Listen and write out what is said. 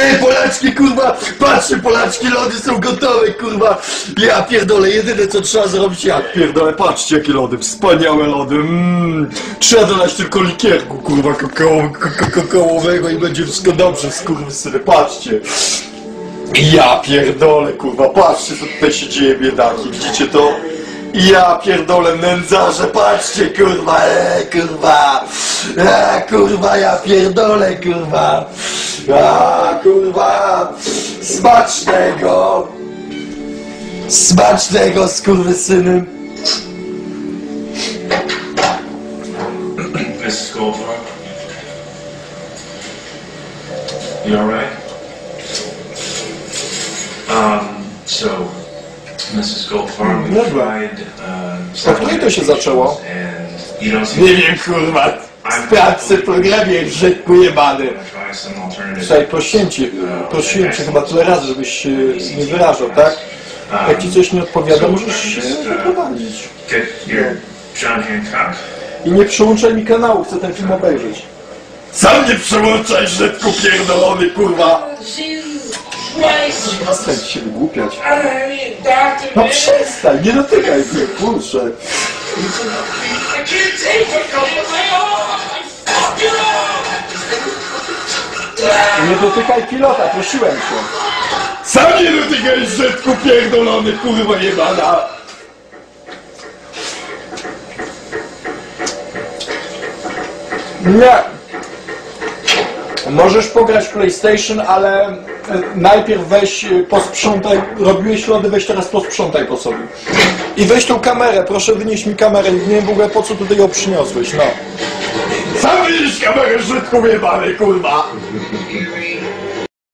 Ej, Polaczki, kurwa, patrzcie, Polaczki, lody są gotowe, kurwa. Ja pierdolę, jedyne co trzeba zrobić, ja pierdolę, patrzcie jakie lody, wspaniałe lody. Mm. Trzeba dodać tylko likierku, kurwa, kakao, kaka- kakaowego i będzie wszystko dobrze, skurwysyny, patrzcie. Ja pierdolę, kurwa, patrzcie co tutaj się dzieje, biedaki, widzicie to? Ja pierdolę nędzarze, patrzcie, kurwa, e, kurwa, a, kurwa, ja pierdolę, kurwa, kurwa, smacznego, smacznego, skurwysyny. Mrs. Goldfarb? You alright? Um, so, Mrs. Goldfarb, we Dobra. tried, uh, Od kiedy to się zaczęło? And you don't seem Nie wiem, kurwa, w programie brzydku jebany. Alternative. Słuchaj, prosiłem cię, chyba tyle razy, żebyś się nie wyrażał, tak? Jak ci coś nie odpowiada, możesz się wyprowadzić. Get your John Hancock. I nie przełączaj mi kanału, chcę ten film obejrzeć. Sam nie przełączaj, Żydku pierdolony, kurwa! Christ! Przestań się wygłupiać. Dr. No przestań, nie dotykaj mnie, kurczę. Nie dotykaj pilota, prosiłem cię. Sam nie dotykaj, Żydku pierdolony, kurwa jebana! Nie. Możesz pograć w PlayStation, ale e, najpierw weź e, posprzątaj, robiłeś lody, weź teraz posprzątaj po sobie. I weź tą kamerę, proszę wynieść mi kamerę, nie wiem w ogóle po co tutaj ją przyniosłeś, no. Sam wynieś kamerę, jebany, kurwa!